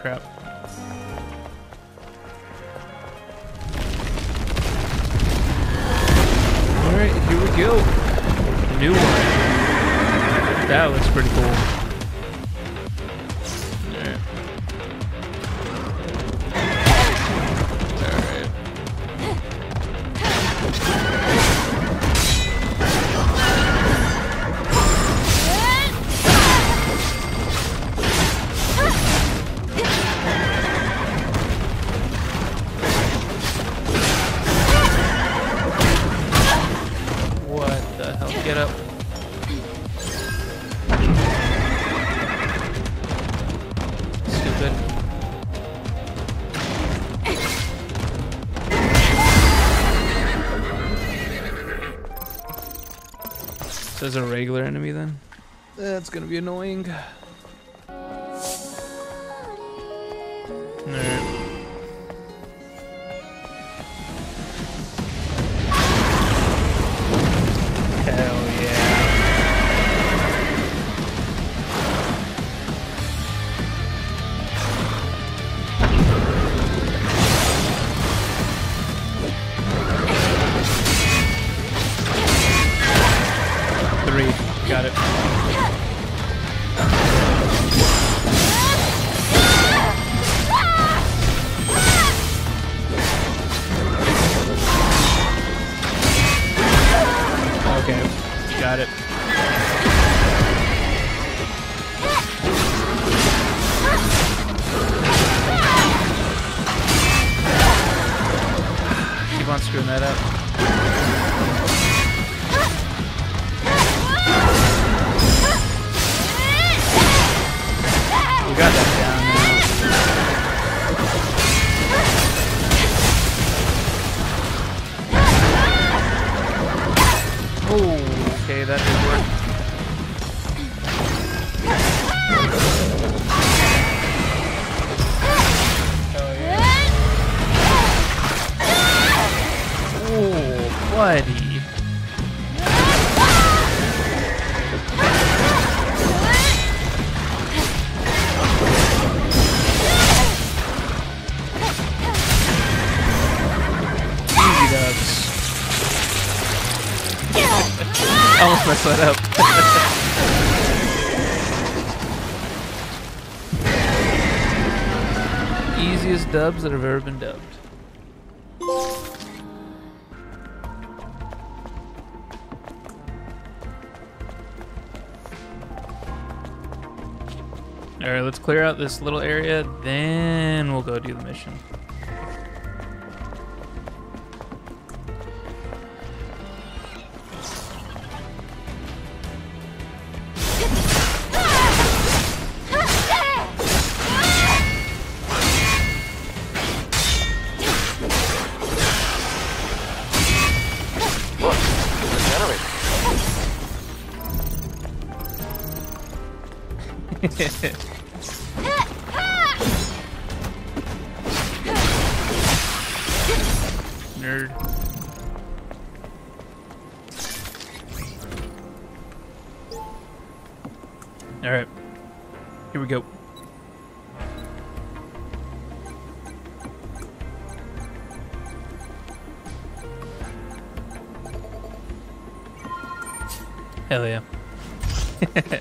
crap. Alright, here we go. A New one. That looks pretty cool. There's a regular enemy then? That's gonna be annoying. That up. Easy dubs. Almost messed that up. Easiest dubs that have ever been dubbed. Alright, let's clear out this little area, then we'll go do the mission. Nerd. Alright. Here we go. Hell yeah.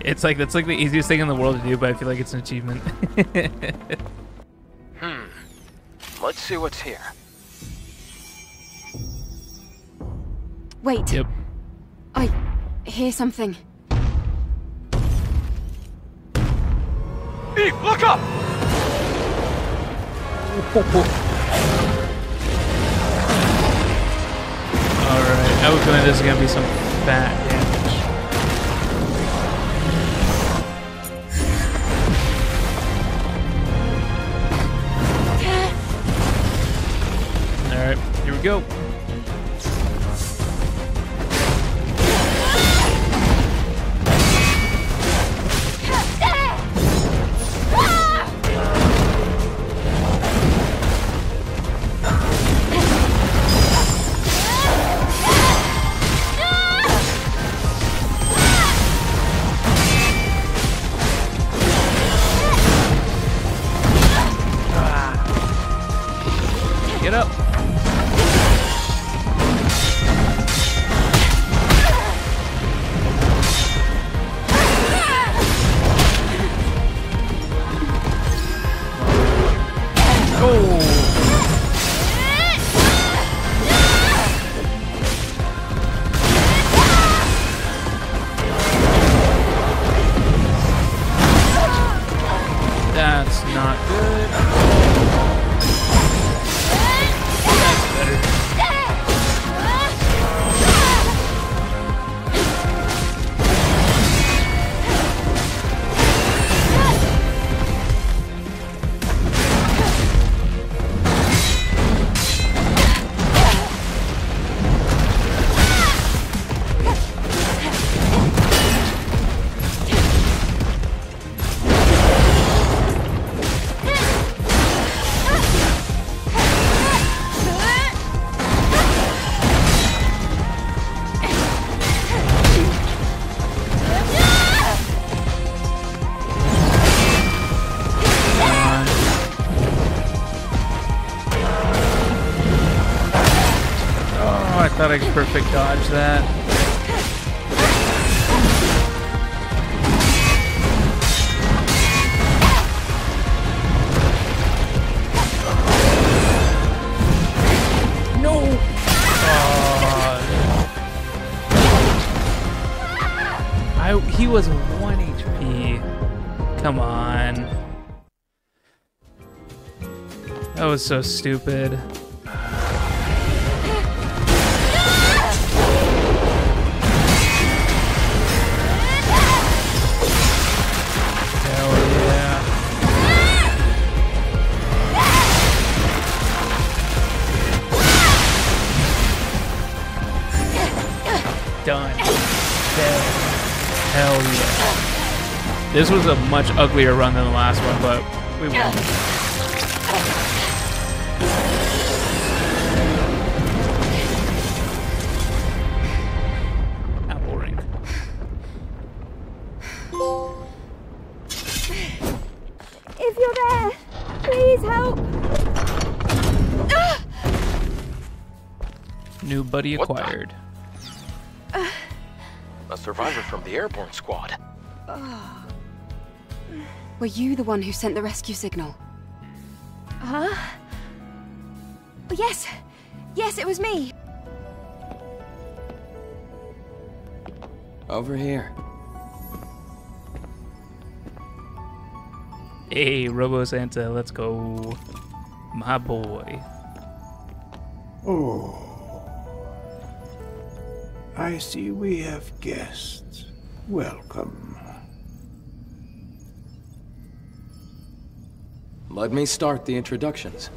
it's like that's like the easiest thing in the world to do, but I feel like it's an achievement. Let's see what's here. Wait, yep. I hear something. Eve, look up! Alright, I have a feeling this is gonna be some fat I can perfect dodge that. No! I, he was 1 HP. Come on. That was so stupid. This was a much uglier run than the last one, but we won. Apple ring. If you're there, please help. New buddy What the- acquired. A survivor from the airborne squad. Ah. Were you the one who sent the rescue signal? Huh? Oh, yes. Yes, it was me. Over here. Hey, Robo Santa, let's go. My boy. Oh. I see we have guests. Welcome. Let me start the introductions.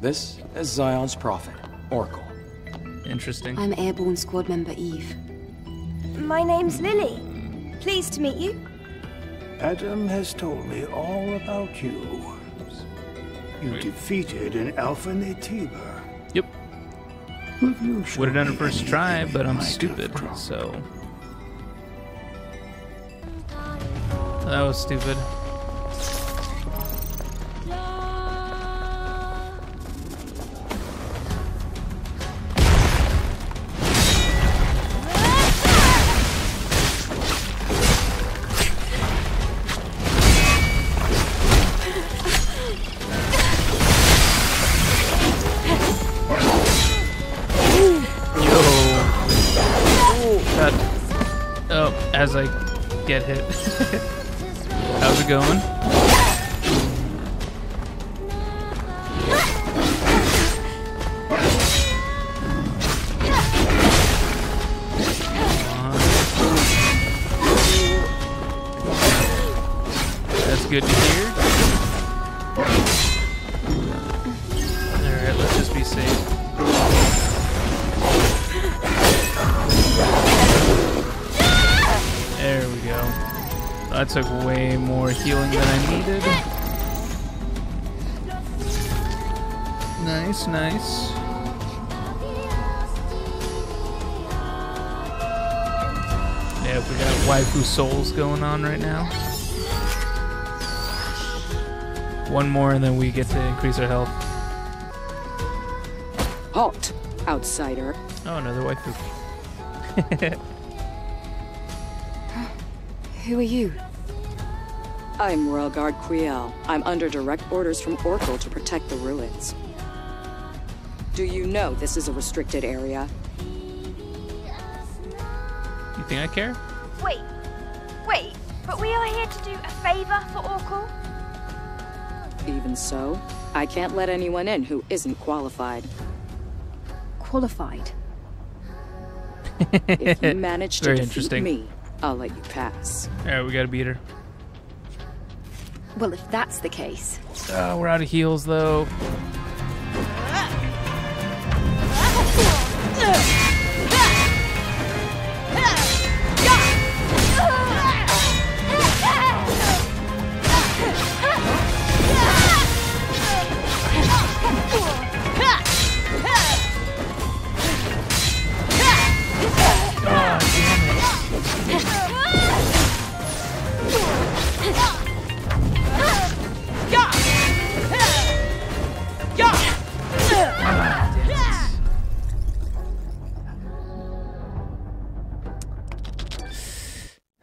This is Xion's prophet, Oracle. Interesting. I'm Airborne Squad member Eve. My name's Lily. Pleased to meet you. Adam has told me all about you. You defeated an Alpha Naytiba. Yep. Will you Would have done it first try, but I'm stupid, so. That was stupid. As I get hit. How's it going? That took way more healing than I needed. Nice, nice. Yeah, we got waifu souls going on right now. One more and then we get to increase our health. Halt, outsider. Oh, another waifu. Who are you? I'm Royal Guard Quiel. I'm under direct orders from Oracle to protect the ruins. Do you know this is a restricted area? You think I care? Wait. Wait. But we are here to do a favor for Oracle. Even so, I can't let anyone in who isn't qualified. Qualified. If you manage to Very defeat interesting. me, I'll let you pass. Alright, we gotta beat her. Well, if that's the case. Oh, we're out of heals though.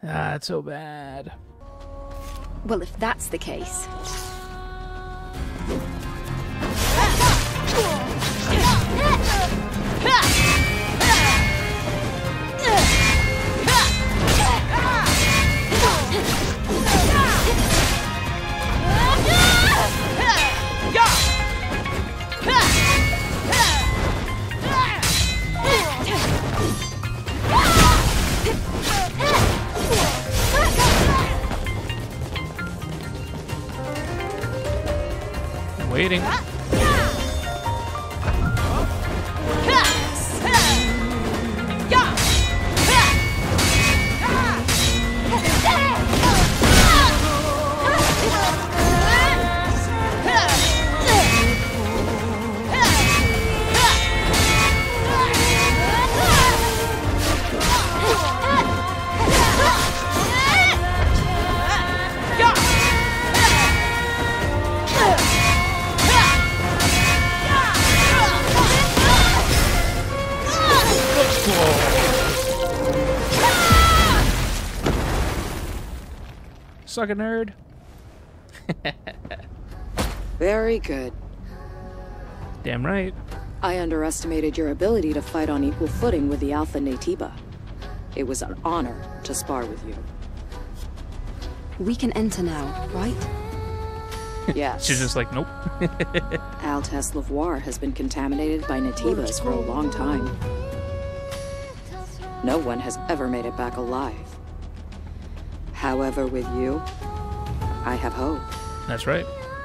Ah, it's so bad. Well, if that's the case, Waiting. Suck a nerd. Very good. Damn right. I underestimated your ability to fight on equal footing with the Alpha Naytiba. It was an honor to spar with you. we can enter now, right? Yes. She's just like, nope. Altess Levoire has been contaminated by Naytibas for a long time. No one has ever made it back alive. However, with you, I have hope. That's right.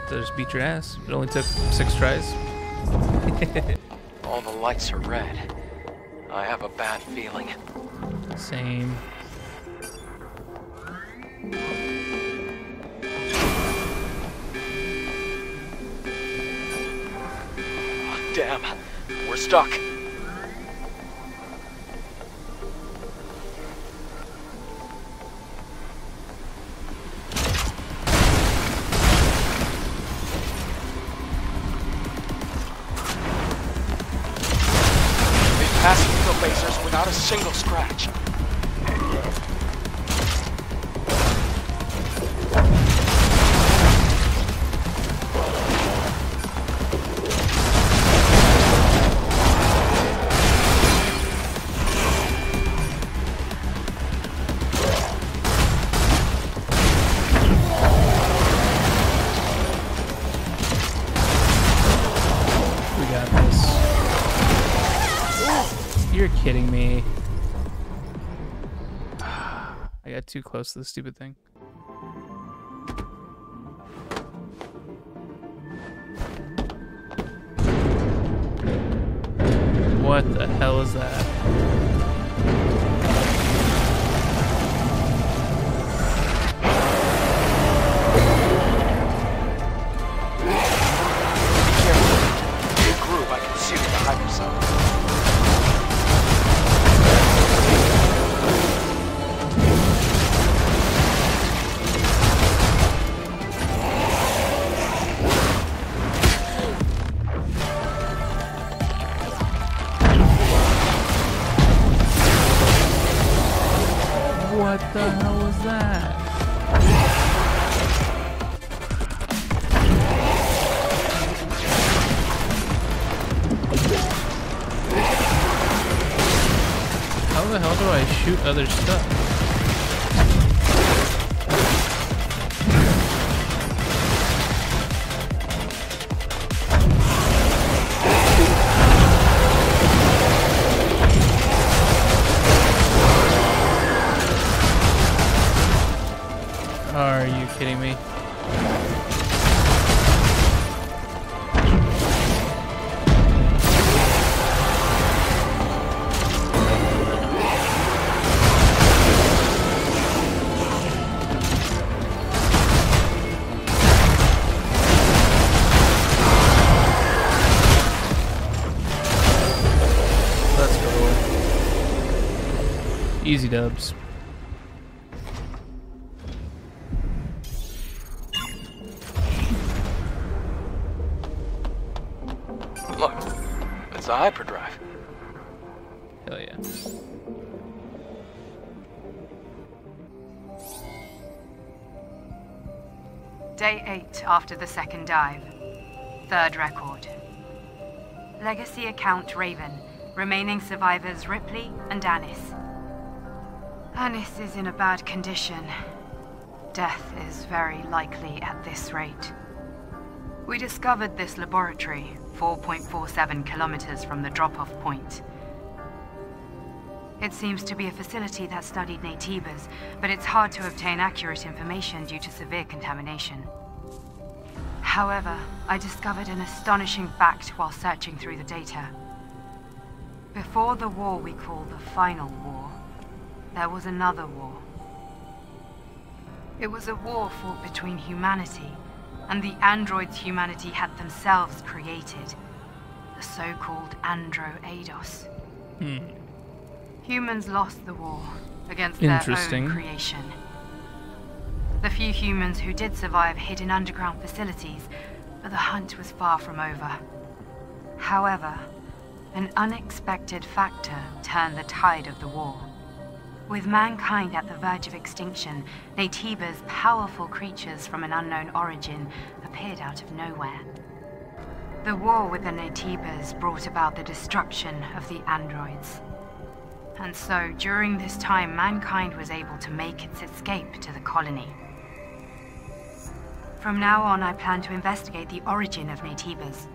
So just beat your ass. It only took six tries. All the lights are red. I have a bad feeling. Same. Damn, we're stuck. Without a single scratch. Kidding me. I got too close to the stupid thing. What the hell is that? How the hell do I shoot other stuff? Are you kidding me? Easy dubs. Look, it's a hyperdrive. Hell yeah. Day 8 after the second dive. Third record. Legacy account Raven, remaining survivors Ripley and Alice. Anis is in a bad condition. Death is very likely at this rate. We discovered this laboratory 4.47 kilometers from the drop-off point. It seems to be a facility that studied Naytibas, but it's hard to obtain accurate information due to severe contamination. However, I discovered an astonishing fact while searching through the data. Before the war we call the Final War, there was another war. It was a war fought between humanity and the androids humanity had themselves created, the so-called Andro Eidos. Hmm. Humans lost the war against their own creation. The few humans who did survive hid in underground facilities, but the hunt was far from over. However, an unexpected factor turned the tide of the war. With mankind at the verge of extinction, Naytibas, powerful creatures from an unknown origin, appeared out of nowhere. The war with the Naytibas brought about the destruction of the androids. And so, during this time, mankind was able to make its escape to the colony. From now on, I plan to investigate the origin of Naytibas.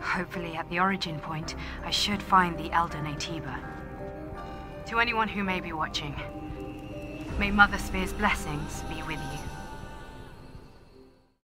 Hopefully, at the origin point, I should find the Elder Naytiba. To anyone who may be watching, may Mother Sphere's blessings be with you.